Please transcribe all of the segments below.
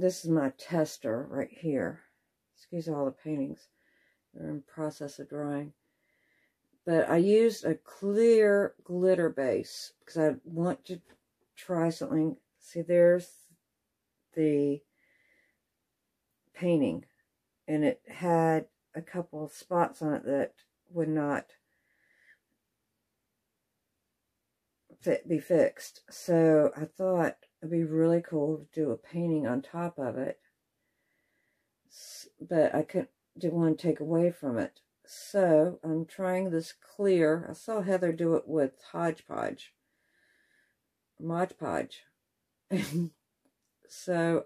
this is my tester right here. Excuse all the paintings. They're in process of drying. But I used a clear glitter base because I want to try something. See, there's the painting. And it had a couple of spots on it that would not fit, be fixed. So I thought it'd be really cool to do a painting on top of it. But I couldn't, didn't want to take away from it. So I'm trying this clear. I saw Heather do it with Hodgepodge. Mod Podge. so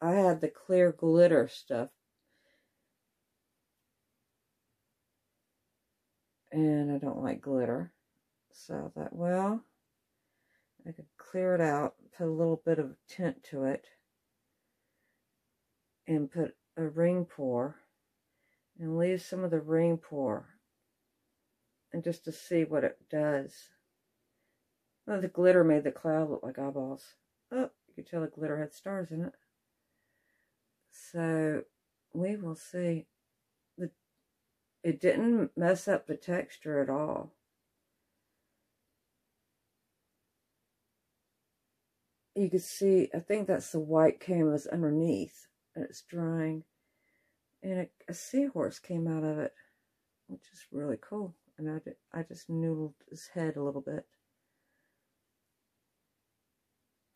I had the clear glitter stuff. And I don't like glitter. So I thought, well, I could clear it out, put a little bit of tint to it, and put a ring pour, and leave some of the ring pour, and just to see what it does. Oh, the glitter made the cloud look like eyeballs. Oh, you could tell the glitter had stars in it. So, we will see. The, it didn't mess up the texture at all. You can see, I think that's the white canvas underneath, and it's drying. And a, a seahorse came out of it, which is really cool. And I, did, I just noodled his head a little bit.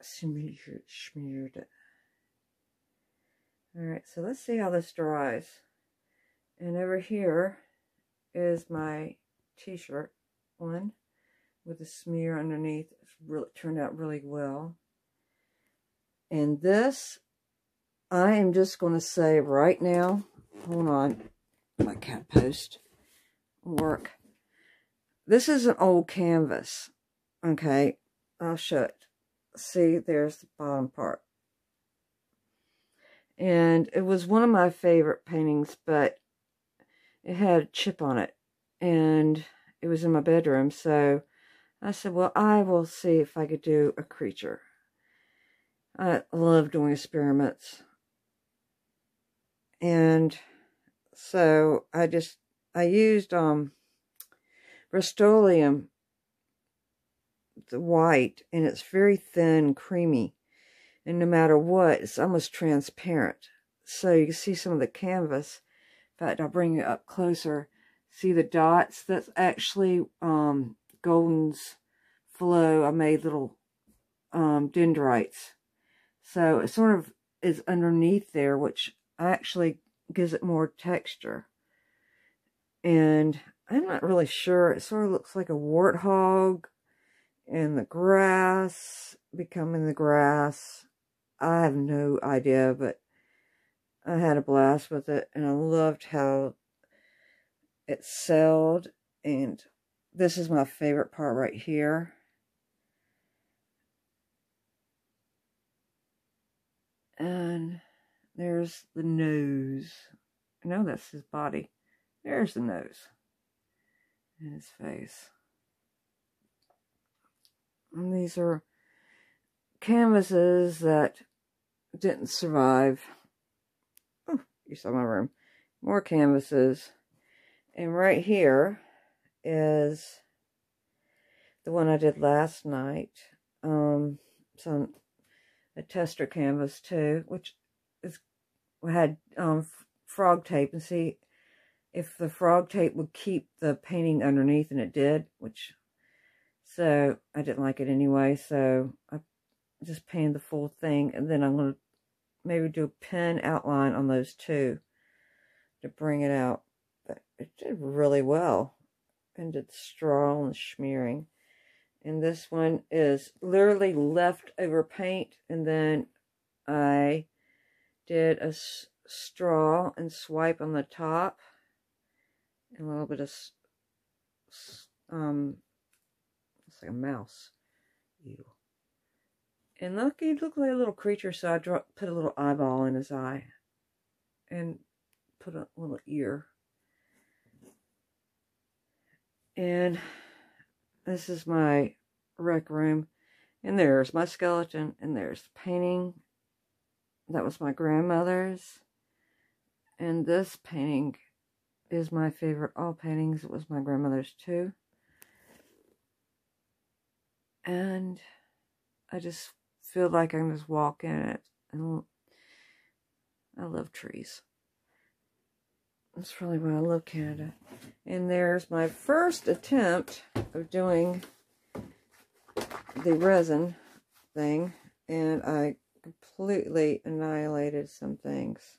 Smeared, smeared it. Alright, so let's see how this dries. And over here is my t-shirt one with a smear underneath. It's really turned out really well. And this, I am just going to say right now, hold on, my cat post work. This is an old canvas, okay? I'll show it. See, there's the bottom part. And it was one of my favorite paintings, but it had a chip on it. And it was in my bedroom, so I said, well, I will see if I could do a creature. I love doing experiments. And so I just, I used um, Rust-Oleum, the white, and it's very thin, creamy. And no matter what, it's almost transparent. So you can see some of the canvas. In fact, I'll bring it up closer. See the dots? That's actually um, Golden's Flow. I made little um, dendrites so it sort of is underneath there, which actually gives it more texture. And I'm not really sure. It sort of looks like a warthog and the grass becoming the grass. I have no idea, but I had a blast with it and I loved how it sailed. And this is my favorite part right here. And there's the nose. No, that's his body. There's the nose. And his face. And these are canvases that didn't survive. Oh, you saw my room. More canvases. And right here is the one I did last night. Um, some a tester canvas too, which is had um, frog tape. And see if the frog tape would keep the painting underneath, and it did, which, so I didn't like it anyway, so I just painted the full thing, and then I'm going to maybe do a pen outline on those two to bring it out. But it did really well, and did straw and smearing. And this one is literally leftover paint. And then I did a straw and swipe on the top. And a little bit of, um, it's like a mouse. Ew. And look, he looked like a little creature, so I draw, put a little eyeball in his eye. And put a little ear. And this is my rec room. And there's my skeleton. And there's the painting. that was my grandmother's. And this painting is my favorite all paintings. It was my grandmother's too. And I just feel like I'm just walking it. And I love trees. That's really why I love Canada. And there's my first attempt of doing the resin thing. And I completely annihilated some things.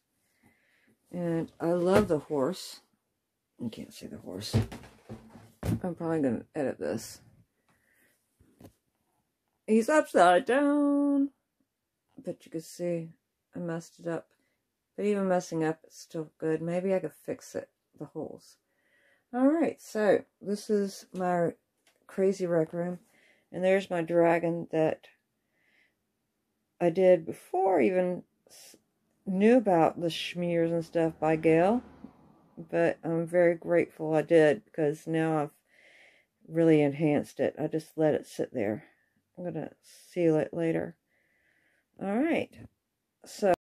And I love the horse. You can't see the horse. I'm probably going to edit this. He's upside down. But you can see I messed it up. But even messing up, it's still good. Maybe I could fix it, the holes. Alright, so this is my crazy rec room. And there's my dragon that I did before even knew about the schmears and stuff by Gail. But I'm very grateful I did because now I've really enhanced it. I just let it sit there. I'm going to seal it later. All right. So